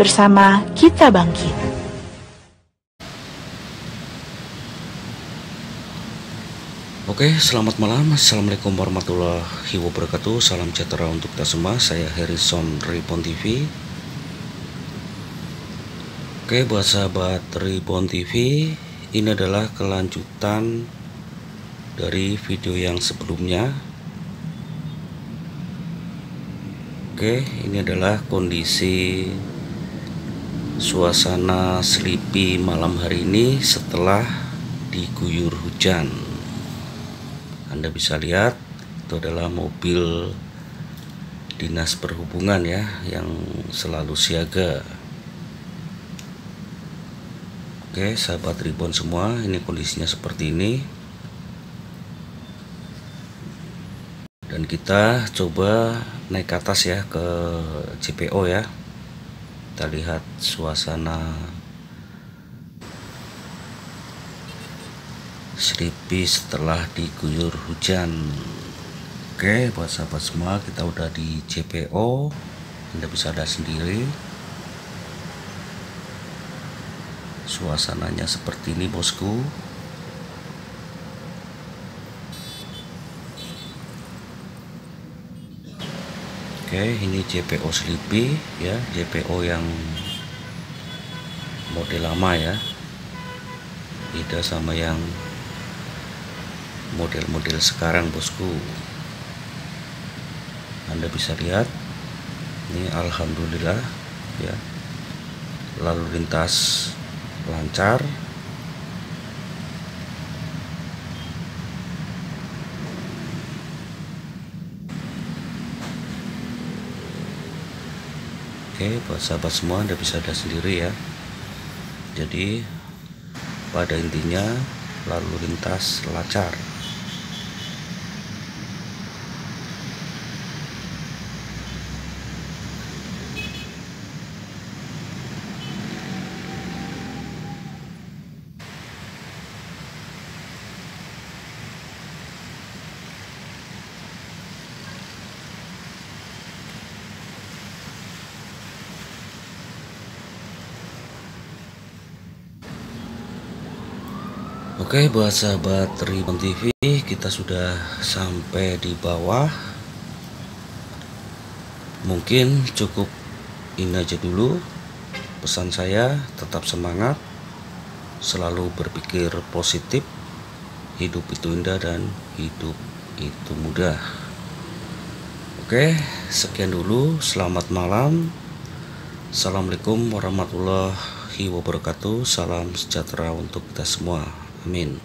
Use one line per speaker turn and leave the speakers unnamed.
bersama Kita Bangkit.
Oke, selamat malam. Assalamualaikum warahmatullahi wabarakatuh. Salam sejahtera untuk kita semua. Saya Harrison Ribon TV. Oke, buat sahabat Ribon TV, ini adalah kelanjutan dari video yang sebelumnya. Oke, ini adalah kondisi suasana sleepy malam hari ini setelah diguyur hujan. Anda bisa lihat itu adalah mobil dinas perhubungan ya yang selalu siaga. Oke, sahabat Ribon semua, ini kondisinya seperti ini. Dan kita coba naik ke atas ya ke CPO ya kita lihat suasana Seripi setelah diguyur hujan. Oke buat sahabat semua kita udah di CPO Anda bisa lihat sendiri. Suasananya seperti ini bosku Oke, ini JPO Sleepy ya, JPO yang model lama ya. Beda sama yang model-model sekarang, Bosku. Anda bisa lihat ini alhamdulillah ya. Lalu lintas lancar Oke buat sahabat semua Anda bisa lihat sendiri ya. Jadi pada intinya lalu lintas lancar Oke buat sahabat Ribon TV kita sudah sampai di bawah. Mungkin cukup ini aja dulu. Pesan saya tetap semangat Selalu berpikir positif. Hidup itu indah dan hidup itu mudah. Oke sekian dulu. Selamat malam. Assalamualaikum warahmatullahi wabarakatuh. Salam sejahtera untuk kita semua Amin.